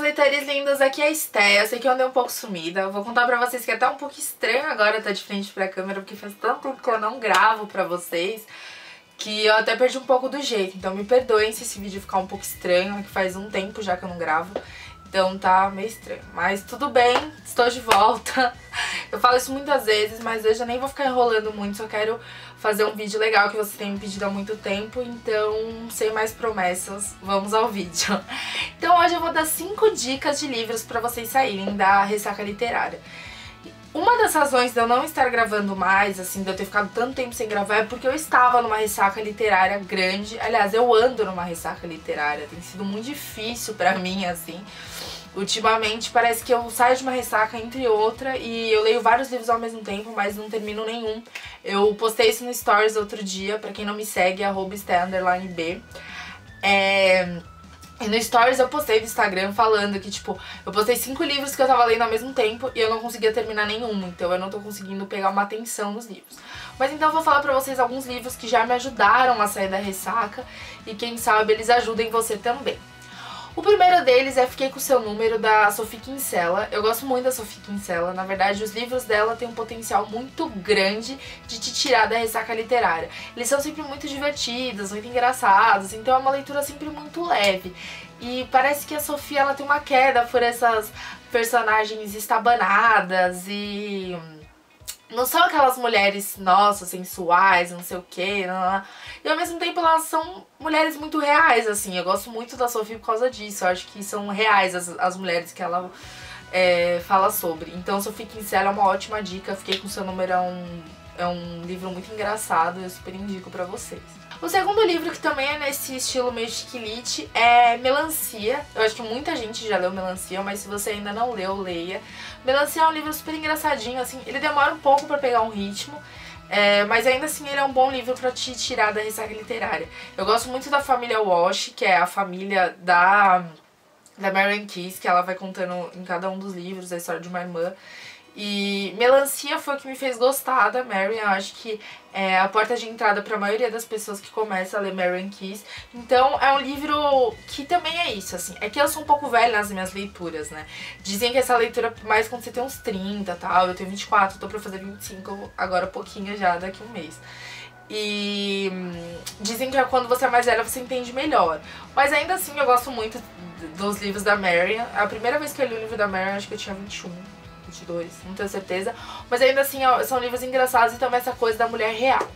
meus leitores lindos, aqui é a Esté. Eu sei que eu andei um pouco sumida. Vou contar pra vocês que é até um pouco estranho agora estar de frente pra câmera, porque faz tanto tempo que eu não gravo pra vocês que eu até perdi um pouco do jeito. Então me perdoem se esse vídeo ficar um pouco estranho, que faz um tempo já que eu não gravo. Então tá meio estranho. Mas tudo bem, estou de volta. Eu falo isso muitas vezes, mas eu nem vou ficar enrolando muito, só quero fazer um vídeo legal que você tem me pedido há muito tempo. Então, sem mais promessas, vamos ao vídeo. Então hoje eu vou dar 5 dicas de livros pra vocês saírem da ressaca literária. Uma das razões de eu não estar gravando mais, assim, de eu ter ficado tanto tempo sem gravar, é porque eu estava numa ressaca literária grande. Aliás, eu ando numa ressaca literária, tem sido muito difícil pra mim, assim. Ultimamente parece que eu saio de uma ressaca entre outra e eu leio vários livros ao mesmo tempo, mas não termino nenhum. Eu postei isso no Stories outro dia, pra quem não me segue, arroba B. É... E no Stories eu postei do Instagram falando que, tipo, eu postei cinco livros que eu tava lendo ao mesmo tempo e eu não conseguia terminar nenhum, então eu não tô conseguindo pegar uma atenção nos livros. Mas então eu vou falar pra vocês alguns livros que já me ajudaram a sair da ressaca e quem sabe eles ajudem você também. O primeiro deles é Fiquei com o Seu Número, da Sophie Kinsella. Eu gosto muito da Sophie Kinsella. Na verdade, os livros dela têm um potencial muito grande de te tirar da ressaca literária. Eles são sempre muito divertidos, muito engraçados, então é uma leitura sempre muito leve. E parece que a Sofia ela tem uma queda por essas personagens estabanadas e não são aquelas mulheres, nossa, sensuais, não sei o que, e ao mesmo tempo elas são mulheres muito reais, assim. Eu gosto muito da Sophie por causa disso. Eu acho que são reais as, as mulheres que ela é, fala sobre. Então, Sophie Kinsella é uma ótima dica. Fiquei com seu número, é um, é um livro muito engraçado. Eu super indico pra vocês. O segundo livro, que também é nesse estilo meio chiquilite, é Melancia. Eu acho que muita gente já leu Melancia, mas se você ainda não leu, leia. Melancia é um livro super engraçadinho, assim, ele demora um pouco pra pegar um ritmo, é, mas ainda assim ele é um bom livro pra te tirar da ressaca literária. Eu gosto muito da família Walsh, que é a família da, da Marian Keys, que ela vai contando em cada um dos livros a história de uma irmã. E Melancia foi o que me fez gostar da Marian. Eu acho que é a porta de entrada para a maioria das pessoas que começam a ler Marian Keys. Então é um livro que também é isso, assim. É que eu sou um pouco velha nas minhas leituras, né? Dizem que essa leitura mais quando você tem uns 30 e tal. Eu tenho 24, tô pra fazer 25 agora pouquinho já, daqui um mês. E hum, dizem que quando você é mais velha você entende melhor. Mas ainda assim eu gosto muito dos livros da Marian. A primeira vez que eu li o livro da Marian, acho que eu tinha 21 22, não tenho certeza. Mas ainda assim são livros engraçados e também essa coisa da mulher real.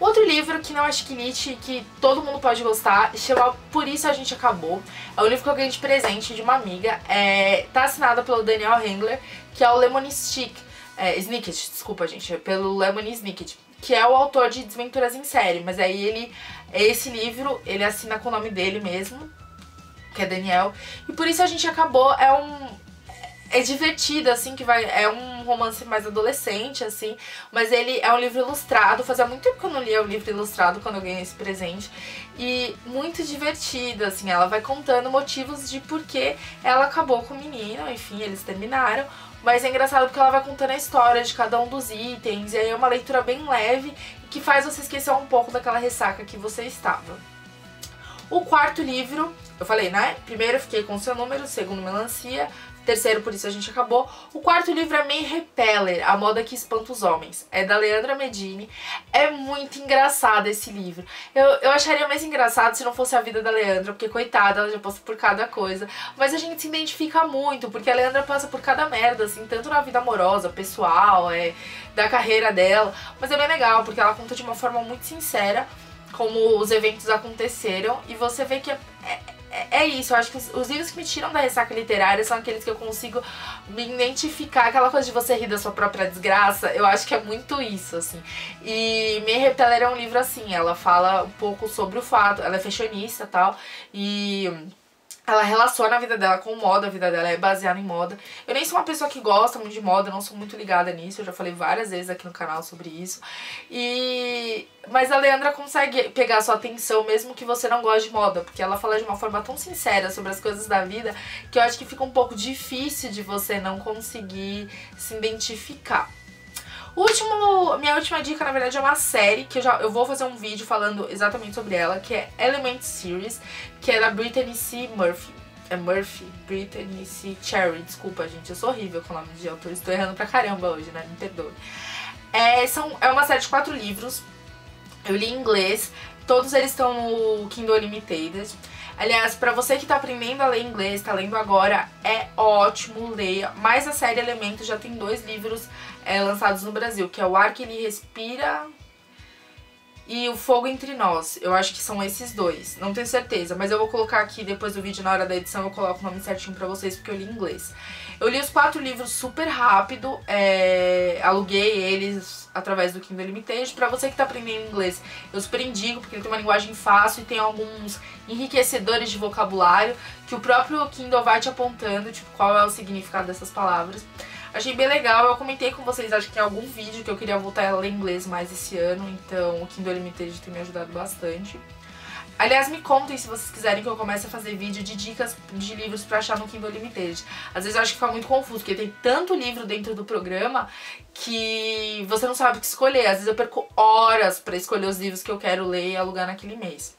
Outro livro que não é chiquilite que todo mundo pode gostar, chama Por Isso A Gente Acabou. É um livro que eu ganhei de presente de uma amiga. É, tá assinado pelo Daniel Hengler, que é o Lemony Stick. É, Snicket, desculpa gente, é pelo Lemony Snicket. Que é o autor de Desventuras em Série. Mas aí ele, esse livro, ele assina com o nome dele mesmo, que é Daniel. E Por Isso A Gente Acabou é um é divertido, assim, que vai. É um romance mais adolescente, assim. Mas ele é um livro ilustrado. Fazia muito tempo que eu não lia um livro ilustrado quando eu ganhei esse presente. E muito divertido, assim. Ela vai contando motivos de por que ela acabou com o menino. Enfim, eles terminaram. Mas é engraçado porque ela vai contando a história de cada um dos itens. E aí é uma leitura bem leve que faz você esquecer um pouco daquela ressaca que você estava. O quarto livro, eu falei, né? Primeiro fiquei com o seu número, segundo melancia, terceiro por isso a gente acabou. O quarto livro é May Repeller, A Moda que Espanta os Homens. É da Leandra Medini. É muito engraçado esse livro. Eu, eu acharia mais engraçado se não fosse a vida da Leandra, porque coitada, ela já passa por cada coisa. Mas a gente se identifica muito, porque a Leandra passa por cada merda, assim, tanto na vida amorosa, pessoal, é, da carreira dela. Mas é bem legal, porque ela conta de uma forma muito sincera como os eventos aconteceram e você vê que é, é é, é isso, eu acho que os, os, livros que me tiram da ressaca literária são aqueles que eu consigo me identificar, aquela coisa de você rir da sua própria desgraça, eu acho que é muito isso, assim. E Me Repeller é um livro assim, ela fala um pouco sobre o fato, ela é fashionista e tal, e ela relaciona a vida dela com moda, a vida dela é baseada em moda. Eu nem sou uma pessoa que gosta muito de moda, não sou muito ligada nisso, eu já falei várias vezes aqui no canal sobre isso. E mas a Leandra consegue pegar sua atenção mesmo que você não goste de moda, porque ela fala de uma forma tão sincera sobre as coisas da vida que eu acho que fica um pouco difícil de você não conseguir se identificar. Último, minha última dica, na verdade, é uma série que eu, já, eu vou fazer um vídeo falando exatamente sobre ela, que é Element Series, que é da Brittany C. Murphy. é Murphy, Brittany C. Cherry. Desculpa, gente, eu sou horrível com o nome de autor. Estou errando pra caramba hoje, né? Me perdoe. É, são, é uma série de quatro livros. Eu li em inglês. Todos eles estão no Kindle Unlimited. Aliás, para você que tá aprendendo a ler inglês, tá lendo agora, é ótimo, leia. Mas a série Elementos já tem dois livros é, lançados no Brasil, que é O Ar que Ele Respira e O Fogo Entre Nós. Eu acho que são esses dois. Não tenho certeza, mas eu vou colocar aqui depois do vídeo, na hora da edição, eu coloco o nome certinho pra vocês, porque eu li em inglês. Eu li os quatro livros super rápido, é, aluguei eles através do Kindle Limited. Pra você que tá aprendendo inglês, eu super indico, porque ele tem uma linguagem fácil e tem alguns enriquecedores de vocabulário que o próprio Kindle vai te apontando, tipo, qual é o significado dessas palavras. Achei bem legal, eu comentei com vocês, acho que em algum vídeo, que eu queria voltar a ler inglês mais esse ano, então o Kindle Unlimited tem me ajudado bastante. Aliás, me contem se vocês quiserem que eu comece a fazer vídeo de dicas de livros pra achar no Kindle Unlimited. Às vezes eu acho que fica muito confuso, porque tem tanto livro dentro do programa que você não sabe o que escolher. Às vezes eu perco horas pra escolher os livros que eu quero ler e alugar naquele mês.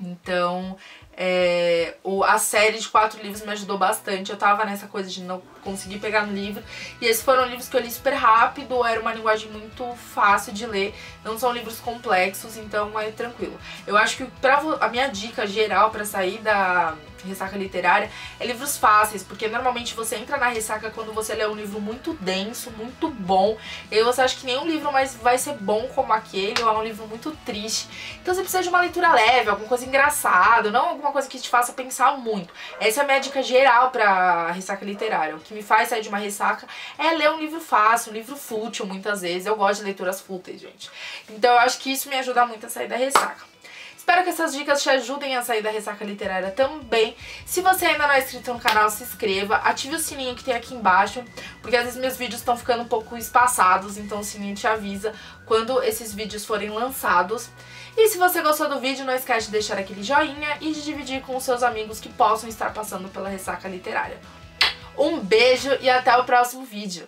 Então, é, o, a série de quatro livros me ajudou bastante. Eu tava nessa coisa de não conseguir pegar no livro. E esses foram livros que eu li super rápido, era uma linguagem muito fácil de ler. Não são livros complexos, então é tranquilo. Eu acho que pra, a minha dica geral para sair da ressaca literária é livros fáceis, porque normalmente você entra na ressaca quando você lê um livro muito denso, muito bom, e aí você acha que nenhum livro mais vai ser bom como aquele, ou é um livro muito triste. Então você precisa de uma leitura leve, alguma coisa engraçada, não alguma coisa que te faça pensar muito. Essa é a minha dica geral pra ressaca literária. O que me faz sair de uma ressaca é ler um livro fácil, um livro fútil, muitas vezes. Eu gosto de leituras fúteis, gente. Então eu acho que isso me ajuda muito a sair da ressaca. Espero que essas dicas te ajudem a sair da ressaca literária também. Se você ainda não é inscrito no canal, se inscreva, ative o sininho que tem aqui embaixo, porque às vezes meus vídeos estão ficando um pouco espaçados, então o sininho te avisa quando esses vídeos forem lançados. E se você gostou do vídeo, não esquece de deixar aquele joinha e de dividir com os seus amigos que possam estar passando pela ressaca literária. Um beijo e até o próximo vídeo!